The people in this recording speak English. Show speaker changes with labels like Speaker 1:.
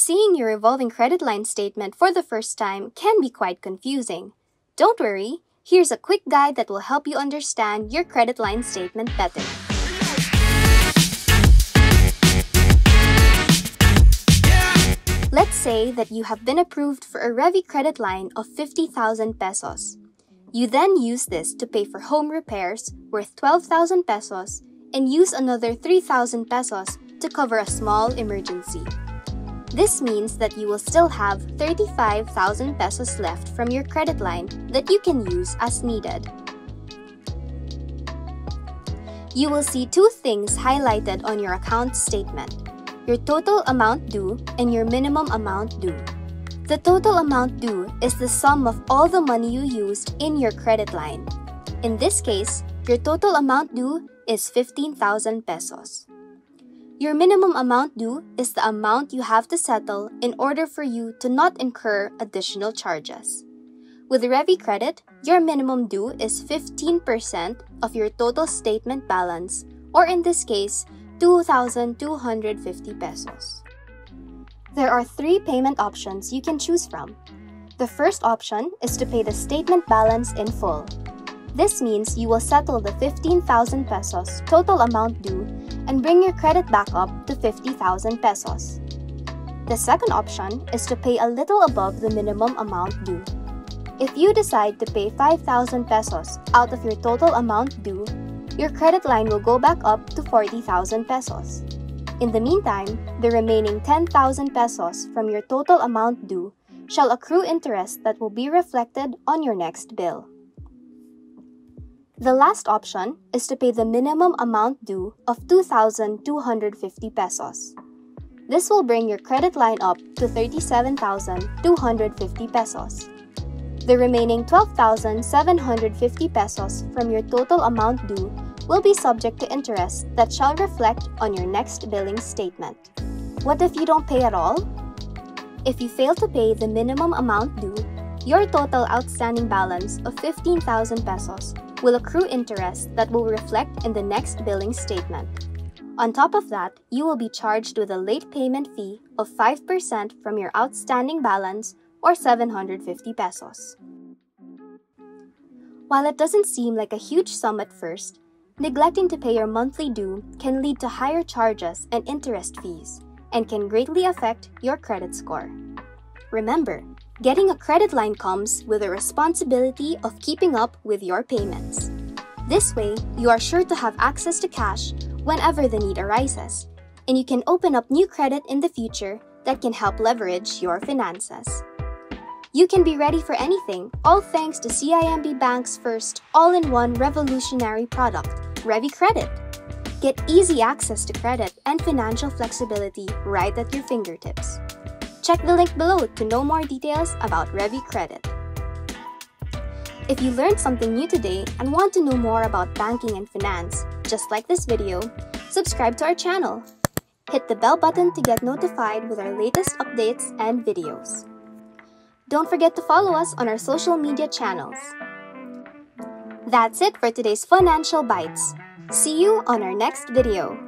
Speaker 1: Seeing your revolving credit line statement for the first time can be quite confusing. Don't worry, here's a quick guide that will help you understand your credit line statement better. Let's say that you have been approved for a Revi credit line of 50,000 pesos. You then use this to pay for home repairs worth 12,000 pesos and use another 3,000 pesos to cover a small emergency. This means that you will still have 35,000 pesos left from your credit line that you can use as needed. You will see two things highlighted on your account statement your total amount due and your minimum amount due. The total amount due is the sum of all the money you used in your credit line. In this case, your total amount due is 15,000 pesos. Your minimum amount due is the amount you have to settle in order for you to not incur additional charges. With Revi Credit, your minimum due is 15% of your total statement balance, or in this case, 2,250 pesos. There are three payment options you can choose from. The first option is to pay the statement balance in full. This means you will settle the 15,000 pesos total amount due and bring your credit back up to 50,000 pesos. The second option is to pay a little above the minimum amount due. If you decide to pay 5,000 pesos out of your total amount due, your credit line will go back up to 40,000 pesos. In the meantime, the remaining 10,000 pesos from your total amount due shall accrue interest that will be reflected on your next bill. The last option is to pay the minimum amount due of 2,250 pesos. This will bring your credit line up to 37,250 pesos. The remaining 12,750 pesos from your total amount due will be subject to interest that shall reflect on your next billing statement. What if you don't pay at all? If you fail to pay the minimum amount due, your total outstanding balance of 15,000 pesos will accrue interest that will reflect in the next billing statement. On top of that, you will be charged with a late payment fee of 5% from your outstanding balance or 750 pesos. While it doesn't seem like a huge sum at first, neglecting to pay your monthly due can lead to higher charges and interest fees and can greatly affect your credit score. Remember, Getting a credit line comes with the responsibility of keeping up with your payments. This way, you are sure to have access to cash whenever the need arises, and you can open up new credit in the future that can help leverage your finances. You can be ready for anything, all thanks to CIMB Bank's first all in one revolutionary product, Revi Credit. Get easy access to credit and financial flexibility right at your fingertips. Check the link below to know more details about Revi Credit. If you learned something new today and want to know more about banking and finance, just like this video, subscribe to our channel. Hit the bell button to get notified with our latest updates and videos. Don't forget to follow us on our social media channels. That's it for today's FUNancial Bites. See you on our next video.